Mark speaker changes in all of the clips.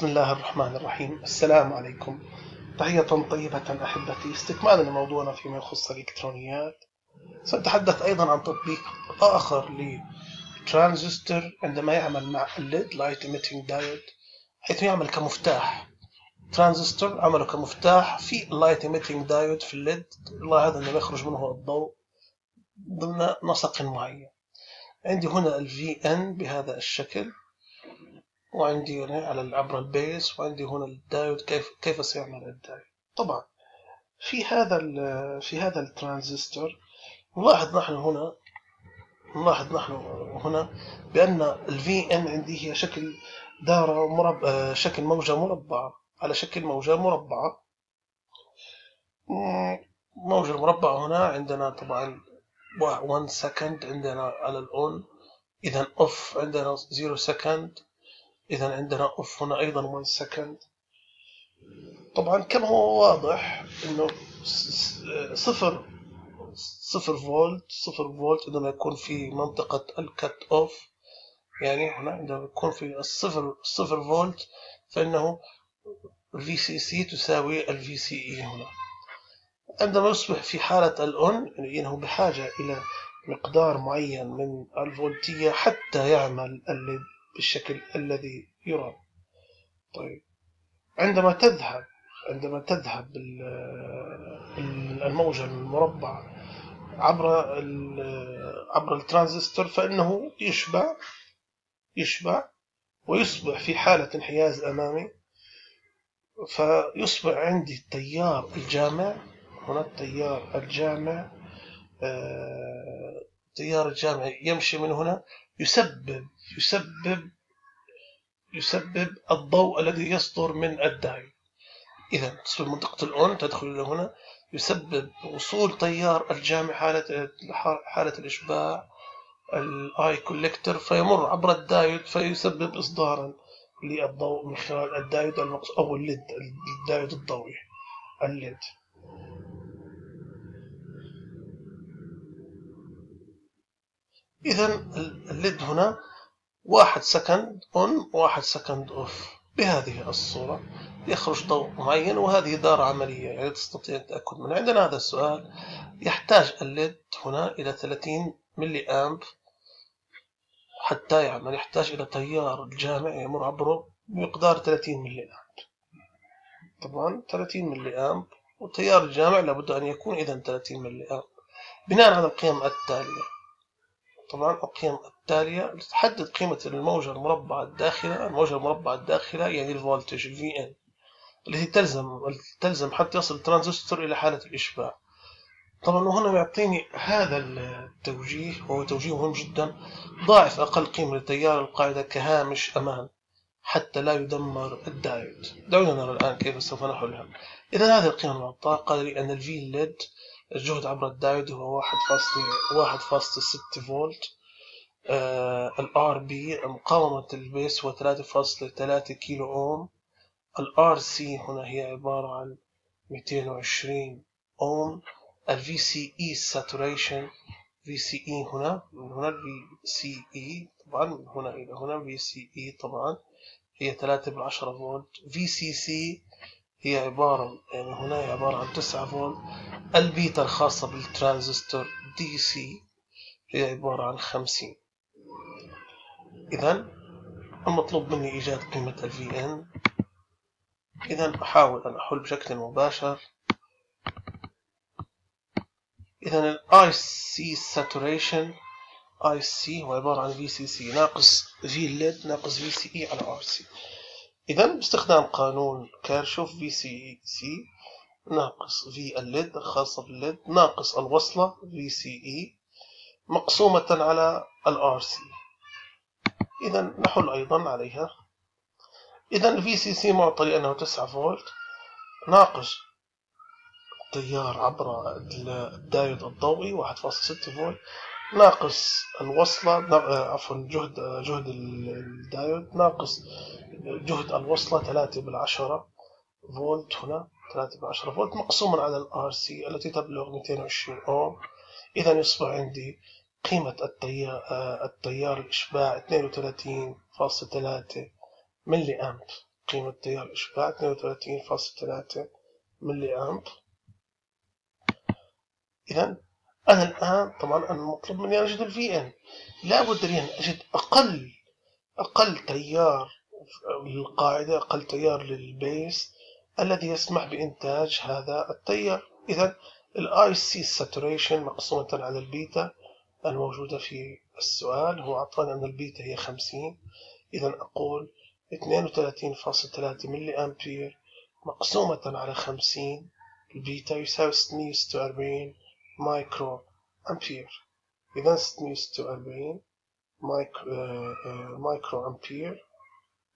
Speaker 1: بسم الله الرحمن الرحيم. السلام عليكم. تحية طيبة أحبتي. استكمالا لموضوعنا فيما يخص الإلكترونيات. سنتحدث أيضا عن تطبيق آخر لترانزستور عندما يعمل مع ال LED light emitting diode حيث يعمل كمفتاح. ترانزستور عمله كمفتاح في ال light emitting diode في ال LED لاحظ أنه يخرج منه الضوء ضمن نسق معين. عندي هنا ال V in بهذا الشكل. وعندي هنا على عبر ال base وعندي هنا الدايود كيف كيف سيعمل الدايود. طبعا في هذا في هذا الترانزستور نلاحظ نحن هنا نلاحظ نحن هنا بأن ال V in عندي هي شكل دائرة مربع شكل موجة مربعة. على شكل موجة مربعة موجة المربعة هنا عندنا طبعا 1 second عندنا على ال on. إذا off عندنا 0 second إذا عندنا off هنا أيضا 1 second طبعا كما هو واضح إنه صفر صفر فولت صفر فولت عندما يكون في منطقة ال cut off يعني هنا عندما يكون في الصفر صفر فولت فإنه ال VCC تساوي ال VCE هنا. عندما يصبح في حالة ال on يعني أنه بحاجة إلى مقدار معين من الفولتية حتى يعمل ال LED بالشكل الذي يرام طيب. عندما تذهب عندما تذهب الموجة المربعة عبر عبر الترانزستور فإنه يشبع يشبع ويصبح في حالة انحياز أمامي. فيصبح عندي التيار الجامع هنا التيار الجامع التيار الجامع يمشي من هنا يسبب يسبب يسبب الضوء الذي يصدر من الداعي إذا تصبح منطقة الأون تدخل إلى هنا يسبب وصول تيار الجامع حالة حالة الإشباع ال I collector فيمر عبر الدايود فيسبب إصدارا للضوء من خلال الدايود أو الليد الدايود الضوئي الليد. إذا ال LED هنا واحد second on واحد second off. بهذه الصورة يخرج ضوء معين وهذه دارة عملية. يعني تستطيع التأكد منها. عندنا هذا السؤال. يحتاج الليد هنا إلى 30 ملي أمب حتى يعمل. يحتاج إلى تيار الجامع يمر عبره بمقدار 30 ملي أمب. طبعا 30 ملي أمب. والتيار الجامع لابد أن يكون إذا 30 ملي أمب. بناء على القيم التالية. طبعا القيم التالية تحدد قيمة الموجة المربعة الداخلة الموجة المربعة الداخلة يعني الفولتج VN التي تلزم تلزم حتى يصل الترانزستور إلى حالة الإشباع. طبعا وهنا يعطيني هذا التوجيه وهو توجيه مهم جدا ضاعف أقل قيمة لتيار القاعدة كهامش أمان حتى لا يدمر الدايود. دعونا نرى الآن كيف سوف نحلها. إذا هذه القيمة المعطاة قال لي أن ال V LED الجهد عبر الدايود هو واحد فاصل واحد فاصل ستة فولت. آه ال RB مقاومة ال base هو ثلاثة فاصلة ثلاثة كيلو أوم. ال RC هنا هي عبارة عن ميتين وعشرين أوم. ال VCE saturation VCE هنا من هنا ال VCE طبعا من هنا إلى هنا VCE طبعا هي ثلاثة بالعشرة فولت. VCC هي عبارة يعني هنا عبارة عن 9 فولت البيتا الخاصة بالترانزستور DC هي عبارة عن 50 إذا المطلوب مني إيجاد قيمة ال V in إذا أحاول أن أحل بشكل مباشر. إذا ال IC saturation. IC هو عبارة عن VCC ناقص V LED ناقص VCE على RC إذا باستخدام قانون كيرشوف VCC ناقص V LED الخاصة بال LED ناقص الوصلة VCE مقسومة على ال RC إذا نحل أيضا عليها. إذا ال VCC معطى لأنه 9 فولت. ناقص التيار عبر الدايود الضوئي 1.6 فولت. ناقص الوصلة عفوا جهد جهد الدايود. ناقص جهد الوصلة 3 بالعشرة فولت هنا 3 بالعشرة فولت مقسوما على ال RC التي تبلغ 220 اوم اذا يصبح عندي قيمة التيار التيار الإشباع 32.3 ملي أمب. قيمة تيار الإشباع 32.3 ملي أمب. إذا أنا الآن طبعا أنا مطلوب مني أن أجد الفي إن. لابد لي أن أجد أقل أقل تيار للقاعدة أقل تيار للبيس الذي يسمح بإنتاج هذا التيار. إذا ال IC saturation مقسومة على البيتا الموجودة في السؤال. هو أعطانا أن البيتا هي 50 إذا أقول 32.3 ملي أمبير مقسومة على 50 البيتا يساوي 646 مايكرو أمبير إذا 646 مايكرو, أمبير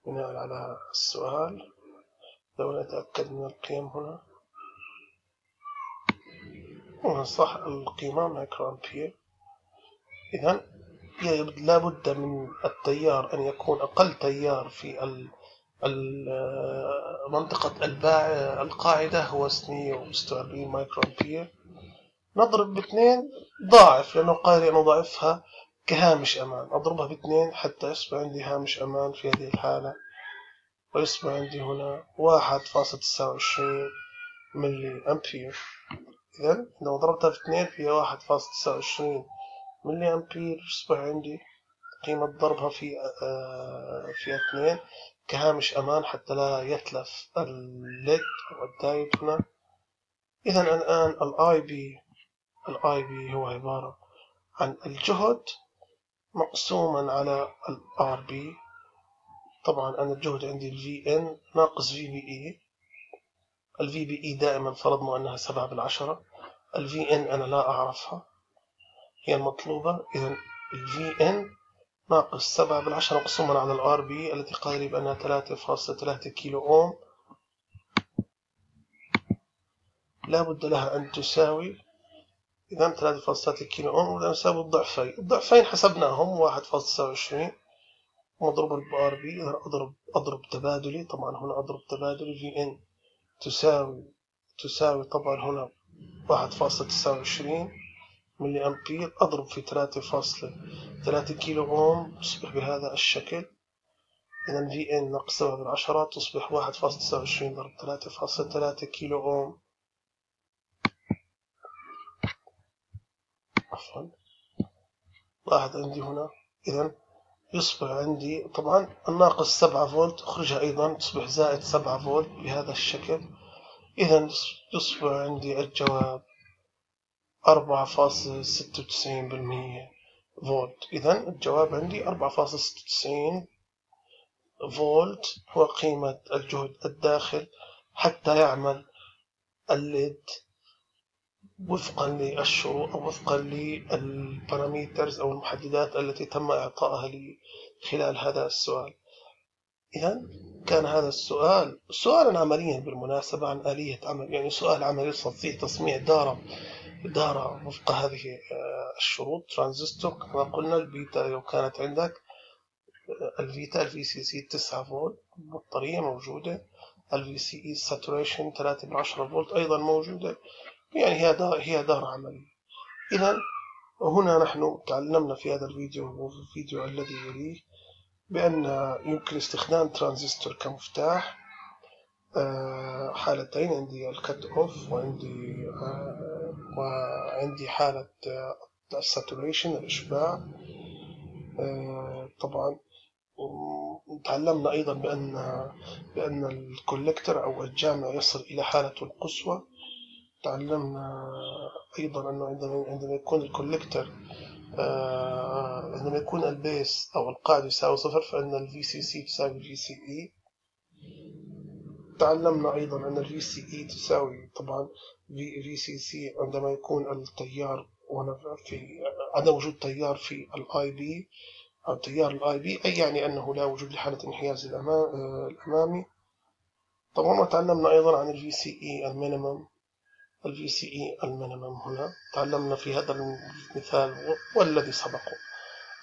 Speaker 1: بناء على السؤال. لو نتأكد من القيم هنا. صح القيمة مايكرو أمبير إذا لابد من التيار أن يكون أقل تيار في منطقة القاعدة. هو 146 مايكرو أمبير نضرب باثنين ضاعف لأنه قال أن أضاعفها كهامش أمان. أضربها باثنين حتى يصبح عندي هامش أمان في هذه الحالة. ويصبح عندي هنا واحد فاصل تسعة وعشرين ملي أمبير. إذا لو ضربتها في اثنين فيها واحد فاصل تسعة وعشرين ملي أمبير يصبح عندي قيمة ضربها في آه، في اثنين كهامش أمان حتى لا يتلف ال LED أو الدايد هنا. إذا الآن ال IB ال IB هو عبارة عن الجهد مقسوما على ال RB. طبعا أنا الجهد عندي ال Vin ناقص VBE. ال VBE دائما فرضنا أنها سبعة بالعشرة. ال Vin أنا لا أعرفها. هي المطلوبة. إذا ال Vin ناقص سبعة بالعشرة مقسوما على ال RB التي قال بأنها ثلاثة فاصلة ثلاثة كيلو أوم. لا بد لها أن تساوي إذا 3.3 كيلو أوم يساوي الضعفين. الضعفين حسبناهم واحد فاصلة تسعة وعشرين. مضروب بار بي أضرب أضرب تبادلي. طبعا هنا أضرب تبادلي. في إن تساوي تساوي طبعا هنا واحد فاصلة تسعة وعشرين. ملي أمبير أضرب في ثلاثة فاصلة ثلاثة كيلو أوم. تصبح بهذا الشكل. إذا في إن ناقص بالعشرة تصبح واحد فاصلة تسعة وعشرين ضرب ثلاثة فاصلة ثلاثة كيلو أوم. عفوا. لاحظ عندي هنا. إذا يصبح عندي طبعا الناقص سبعة فولت أخرجها أيضا تصبح زائد سبعة فولت بهذا الشكل. إذا يصبح عندي الجواب أربعة فاصل ستة وتسعين بالمية فولت. إذا الجواب عندي أربعة فاصل ستة وتسعين فولت هو قيمة الجهد الداخل حتى يعمل ال LED وفقا للشروط أو وفقا لل parameters أو المحددات التي تم إعطائها لي خلال هذا السؤال. إذا كان هذا السؤال سؤالا عمليا بالمناسبة عن آلية عمل يعني سؤال عملي فيه تصنيع دارة دارة وفق هذه آه، الشروط. ترانزستور كما قلنا البيتا لو كانت عندك آه، ال beta ال VCC 9 فولت بطارية موجودة ال VCE saturation 3 من 10 فولت أيضا موجودة. يعني هي دار, هي دار عملية إذا هنا نحن تعلمنا في هذا الفيديو وفي الفيديو الذي يليه بأن يمكن استخدام ترانزستور كمفتاح آه، حالتين عندي ال cut off وعندي آه، وعندي حالة ال saturation الإشباع. آه، طبعا تعلمنا أيضا بأن بأن ال collector أو الجامع يصل إلى حالته القصوى تعلمنا أيضا أنه عندما عندما يكون ال collector آه، عندما يكون ال base أو القاعدة يساوي صفر فإن ال VCC تساوي ال VCE تعلمنا أيضا أن ال VCE تساوي طبعا في VCC عندما يكون التيار في عدم وجود تيار في ال IB أو تيار ال IB أي يعني أنه لا وجود لحالة انحياز الأمامي. طبعا وتعلمنا أيضا عن ال VCE ال minimum. ال VCE ال minimum هنا. تعلمنا في هذا المثال والذي سبقه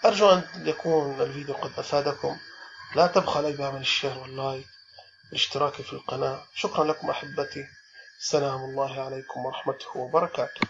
Speaker 1: أرجو أن يكون الفيديو قد أفادكم. لا تبخل أي بعمل ال share وال like الاشتراك في القناة. شكرا لكم أحبتي. سلام الله عليكم ورحمته وبركاته.